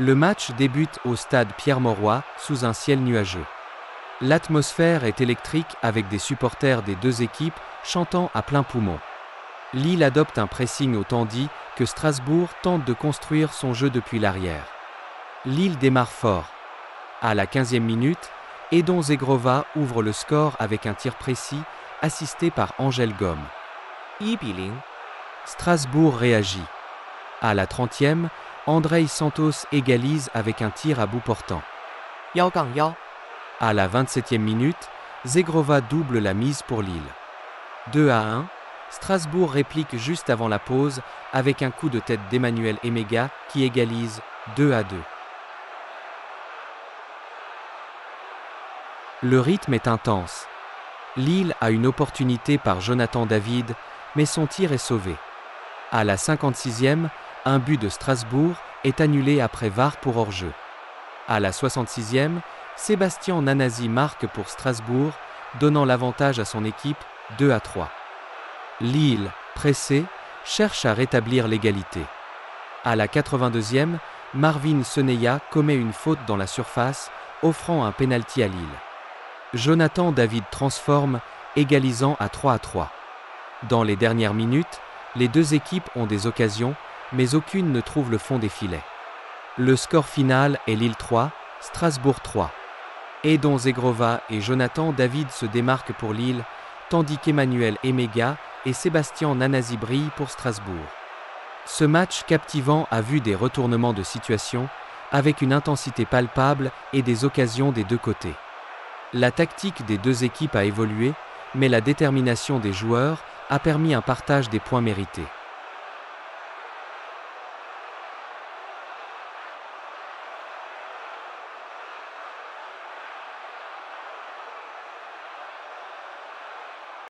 Le match débute au stade Pierre-Mauroy, sous un ciel nuageux. L'atmosphère est électrique avec des supporters des deux équipes chantant à plein poumon. Lille adopte un pressing au tandis que Strasbourg tente de construire son jeu depuis l'arrière. Lille démarre fort. À la 15e minute, Edon Zegrova ouvre le score avec un tir précis, assisté par Angèle Gomme. Strasbourg réagit. À la 30e, Andrei Santos égalise avec un tir à bout portant. À la 27e minute, Zegrova double la mise pour Lille. 2 à 1, Strasbourg réplique juste avant la pause avec un coup de tête d'Emmanuel Emega qui égalise 2 à 2. Le rythme est intense. Lille a une opportunité par Jonathan David, mais son tir est sauvé. À la 56e, un but de Strasbourg est annulé après VAR pour hors-jeu. À la 66e, Sébastien Nanasi marque pour Strasbourg, donnant l'avantage à son équipe 2 à 3. Lille, pressé, cherche à rétablir l'égalité. À la 82e, Marvin Seneya commet une faute dans la surface, offrant un pénalty à Lille. Jonathan David transforme, égalisant à 3 à 3. Dans les dernières minutes, les deux équipes ont des occasions, mais aucune ne trouve le fond des filets. Le score final est Lille 3, Strasbourg 3. Edon Zegrova et Jonathan David se démarquent pour Lille, tandis qu'Emmanuel Emega et Sébastien Nanasi brillent pour Strasbourg. Ce match captivant a vu des retournements de situation, avec une intensité palpable et des occasions des deux côtés. La tactique des deux équipes a évolué, mais la détermination des joueurs a permis un partage des points mérités.